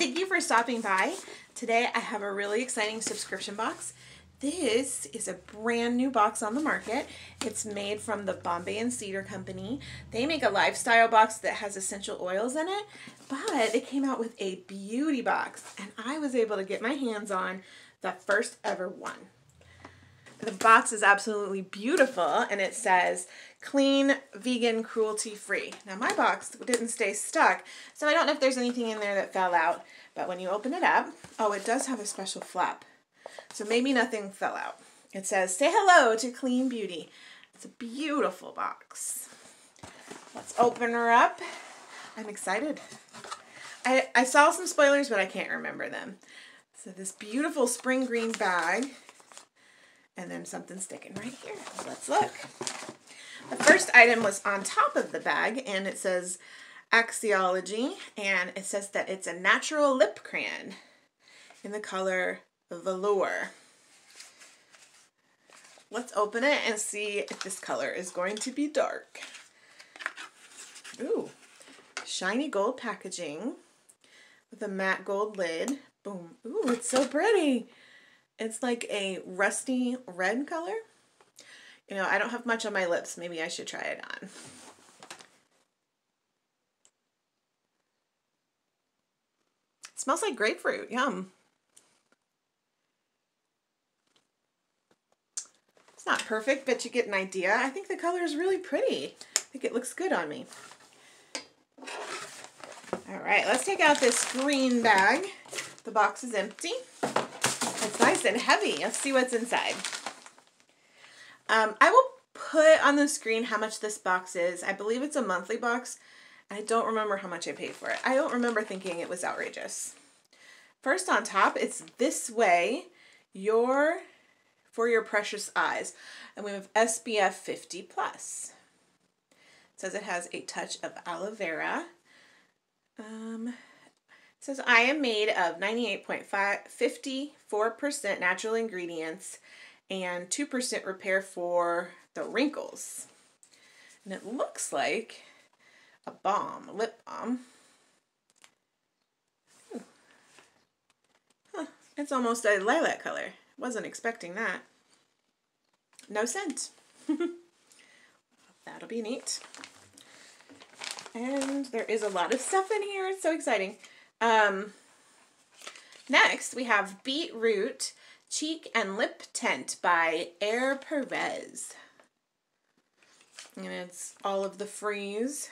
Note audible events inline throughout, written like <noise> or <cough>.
Thank you for stopping by. Today I have a really exciting subscription box. This is a brand new box on the market. It's made from the Bombay and Cedar Company. They make a lifestyle box that has essential oils in it, but they came out with a beauty box and I was able to get my hands on the first ever one. The box is absolutely beautiful and it says clean, vegan, cruelty free. Now my box didn't stay stuck, so I don't know if there's anything in there that fell out, but when you open it up, oh, it does have a special flap. So maybe nothing fell out. It says, say hello to clean beauty. It's a beautiful box. Let's open her up. I'm excited. I, I saw some spoilers, but I can't remember them. So this beautiful spring green bag and then something sticking right here. Let's look. The first item was on top of the bag and it says Axiology and it says that it's a natural lip crayon in the color Velour. Let's open it and see if this color is going to be dark. Ooh, shiny gold packaging with a matte gold lid. Boom. Ooh, it's so pretty. It's like a rusty red color. You know, I don't have much on my lips. Maybe I should try it on. It smells like grapefruit. Yum. It's not perfect, but you get an idea. I think the color is really pretty. I think it looks good on me. All right, let's take out this green bag. The box is empty. It's nice and heavy. Let's see what's inside. Um, I will put on the screen how much this box is. I believe it's a monthly box. I don't remember how much I paid for it. I don't remember thinking it was outrageous. First on top, it's This Way, your for your precious eyes. And we have SPF 50 plus. It says it has a touch of aloe vera. Um, says, I am made of 98.54% natural ingredients and 2% repair for the wrinkles. And it looks like a balm, a lip balm. Hmm. Huh, it's almost a lilac color. Wasn't expecting that. No scent. <laughs> That'll be neat. And there is a lot of stuff in here. It's so exciting. Um, next, we have Beetroot Cheek and Lip Tint by Ere Perez. And it's all of the freeze.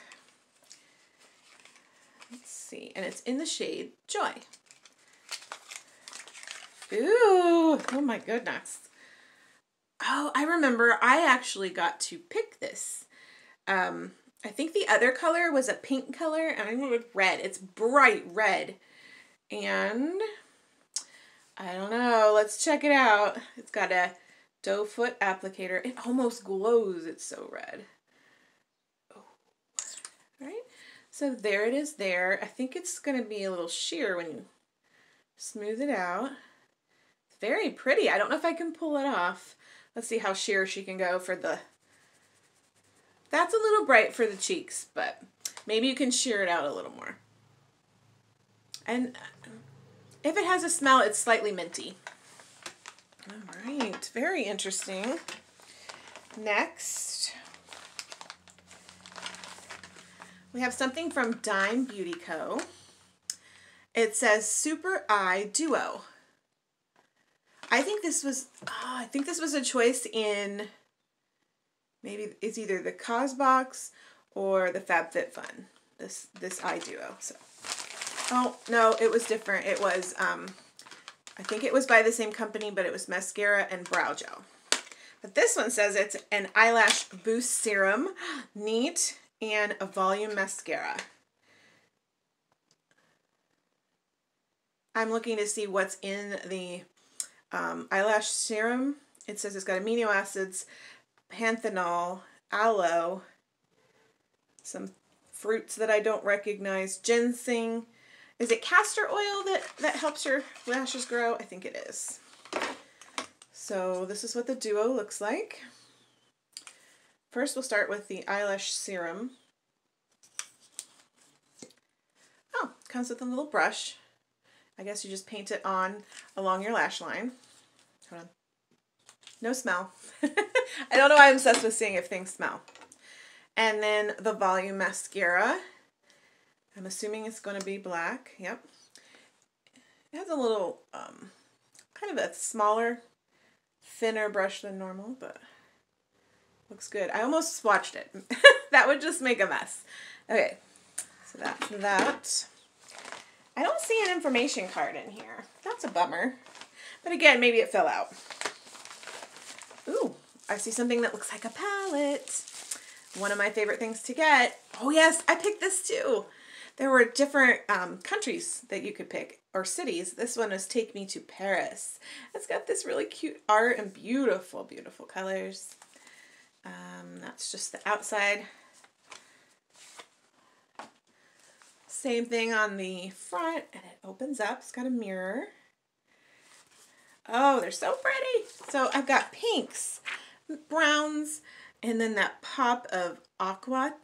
Let's see. And it's in the shade Joy. Ooh, oh my goodness. Oh, I remember I actually got to pick this. Um, I think the other color was a pink color and I went with red. It's bright red. And I don't know. Let's check it out. It's got a doe foot applicator. It almost glows. It's so red. Oh. Right? So there it is there. I think it's going to be a little sheer when you smooth it out. It's very pretty. I don't know if I can pull it off. Let's see how sheer she can go for the that's a little bright for the cheeks, but maybe you can sheer it out a little more. And if it has a smell, it's slightly minty. All right, very interesting. Next, we have something from Dime Beauty Co. It says Super Eye Duo. I think this was, oh, I think this was a choice in maybe it's either the Causebox or the FabFitFun. This this eye duo. So, oh no, it was different. It was um, I think it was by the same company, but it was mascara and brow gel. But this one says it's an eyelash boost serum, neat, and a volume mascara. I'm looking to see what's in the um, eyelash serum. It says it's got amino acids, panthenol, aloe, some fruits that I don't recognize, ginseng. Is it castor oil that, that helps your lashes grow? I think it is. So this is what the duo looks like. First we'll start with the eyelash serum. Oh, comes with a little brush. I guess you just paint it on along your lash line. Hold on. No smell. <laughs> I don't know why I'm obsessed with seeing if things smell. And then the volume mascara. I'm assuming it's going to be black. Yep. It has a little, um, kind of a smaller, thinner brush than normal, but looks good. I almost swatched it. <laughs> that would just make a mess. Okay, so that's that. I don't see an information card in here. That's a bummer. But again, maybe it fell out. I see something that looks like a palette. One of my favorite things to get. Oh yes, I picked this too. There were different um, countries that you could pick, or cities. This one is Take Me to Paris. It's got this really cute art and beautiful, beautiful colors. Um, that's just the outside. Same thing on the front, and it opens up. It's got a mirror. Oh, they're so pretty. So I've got pinks, browns, and then that pop of aqua.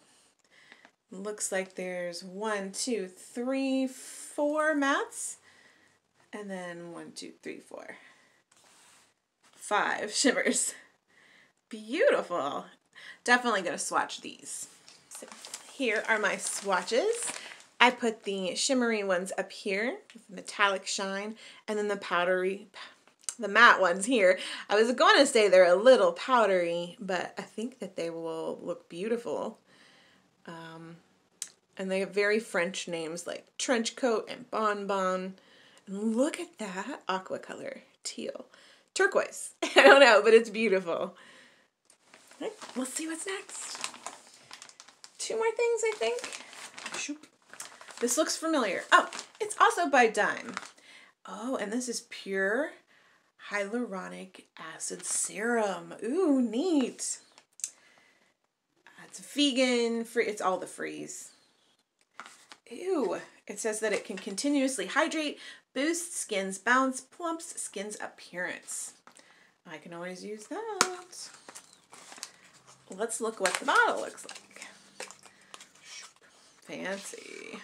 Looks like there's one, two, three, four mats. And then one, two, three, four, five <laughs> shimmers. Beautiful. Definitely going to swatch these. So here are my swatches. I put the shimmery ones up here with metallic shine and then the powdery, the matte ones here. I was going to say they're a little powdery, but I think that they will look beautiful. Um, and they have very French names like Trench Coat and Bon Bon. And look at that aqua color, teal. Turquoise. <laughs> I don't know, but it's beautiful. Right, let's see what's next. Two more things, I think. This looks familiar. Oh, it's also by Dime. Oh, and this is pure hyaluronic acid serum. Ooh, neat. It's vegan, free. It's all the freeze. Ew. It says that it can continuously hydrate, boost skin's bounce, plumps skin's appearance. I can always use that. Let's look what the bottle looks like. Fancy.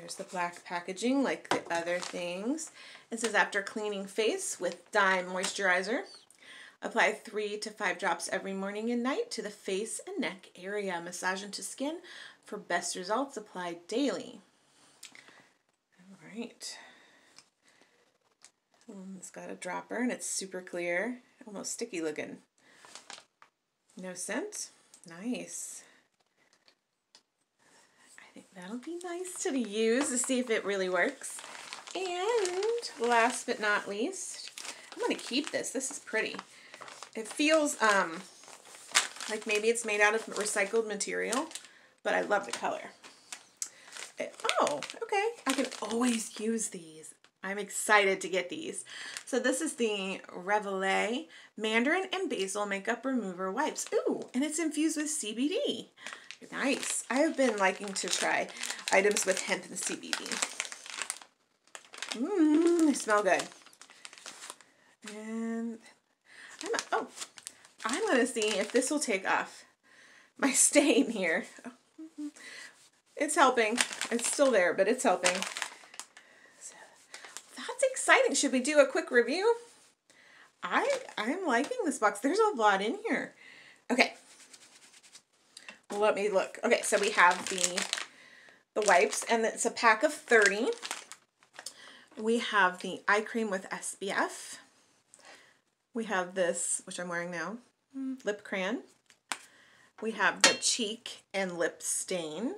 There's the black packaging like the other things. It says after cleaning face with Dime Moisturizer, apply three to five drops every morning and night to the face and neck area. Massage into skin for best results. Apply daily. All right. it's got a dropper and it's super clear, almost sticky looking. No scent. Nice. That'll be nice to use to see if it really works. And last but not least, I'm going to keep this. This is pretty. It feels um, like maybe it's made out of recycled material, but I love the color. It, oh, okay. I can always use these. I'm excited to get these. So this is the Reveille Mandarin and Basil Makeup Remover Wipes. Ooh, and it's infused with CBD. Nice. I have been liking to try items with hemp and CBD. Mmm, they smell good. And I'm, oh, I'm going to see if this will take off my <laughs> stain here. It's helping. It's still there, but it's helping That's exciting. Should we do a quick review? I I'm liking this box. There's a lot in here. Let me look. Okay, so we have the the wipes, and it's a pack of 30. We have the eye cream with SPF. We have this, which I'm wearing now, mm, lip crayon. We have the cheek and lip stain,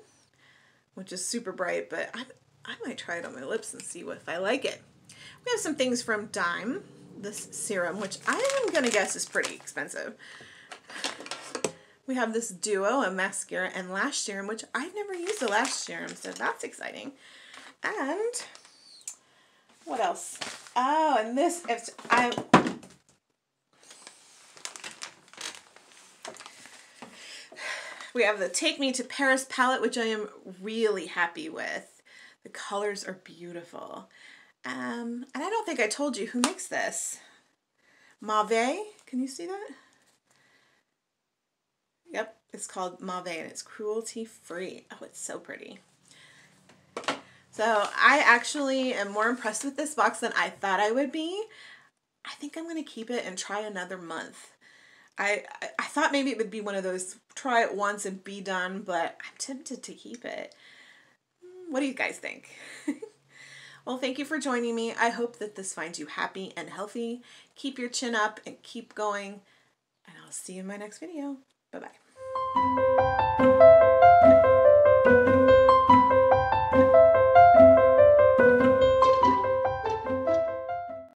which is super bright, but I, I might try it on my lips and see if I like it. We have some things from Dime, this serum, which I am going to guess is pretty expensive. We have this Duo, a mascara and lash serum, which I've never used a lash serum, so that's exciting. And what else? Oh, and this, if I We have the Take Me to Paris palette, which I am really happy with. The colors are beautiful. Um, and I don't think I told you who makes this. Mave, can you see that? It's called Mave and it's cruelty free. Oh, it's so pretty. So I actually am more impressed with this box than I thought I would be. I think I'm going to keep it and try another month. I, I thought maybe it would be one of those try it once and be done, but I'm tempted to keep it. Hmm, what do you guys think? <laughs> well, thank you for joining me. I hope that this finds you happy and healthy. Keep your chin up and keep going. And I'll see you in my next video. Bye-bye.